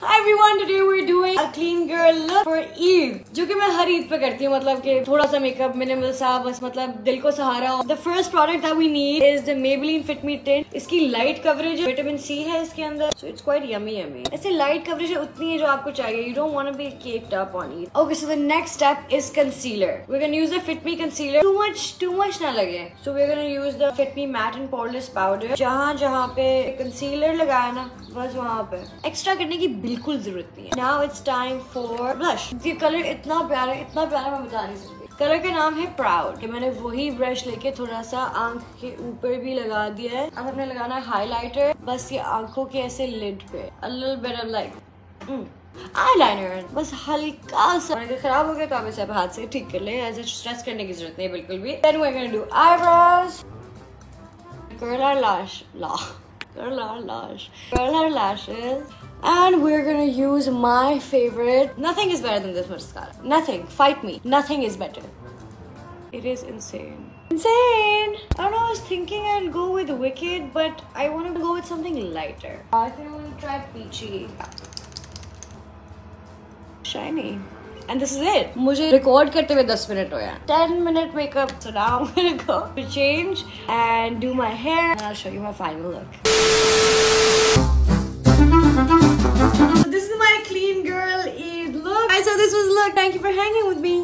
I everyone, today we're doing a clean girl look for Eid जो कि मैं हर ईद पे करती हूँ मतलब कि थोड़ा सा मेकअप मिनिमल सा बस मतलब दिल को सहारा। The first product that we need is the Maybelline Fit Me Tint. इसकी लाइट कवरेज विटामिन सी है इसके अंदर। So it's quite yummy yummy ऐसे लाइट कवरेज उतनी है जो आपको चाहिए। You don't want to be caked up on it okay so the next step is concealer we can use the Fit Me concealer too much too much ना लगे। So we can use the Fit Me matte and poreless powder जहाँ जहाँ पे concealer लगाया ना बस वहाँ पे। एक्स्ट्रा करने की बिल्कुल ज़रूरत नहीं है। Now it's time for blush ये कलर इतना प्यारा इतना प्यारा मैं बता नहीं सकती। कलर का नाम है प्राउड कि मैंने वही ब्रश लेके थोड़ा सा आँख के ऊपर भी लगा दिया है। अब हमने लगाना है हाईलाइटर बस ये आँखों के ऐसे लिड पे। A little bit of like eyeliner बस हल्का सा। अगर खराब हो गया तो आप इसे हाथ से। ठीक कर ले, ऐसे स्ट्रेस करने की ज़रूरत नहीं बिल्कुल भी. Then we do eyebrows our lash la curl our lash curl our lashes And we're gonna use my favorite. Nothing is better than this mascara. Nothing. Fight me. Nothing is better. It is insane. Insane! I don't know, I was thinking I'd go with Wicked, but I want to go with something lighter. I think I'm gonna try Peachy. Shiny. And this is it. मुझे record करते हुए 10 minute हो गया. 10 minute makeup. So now I'm gonna go to change and do my hair. And I'll show you my final look. this is my clean girl Eid look. I said this was look. Thank you for hanging with me.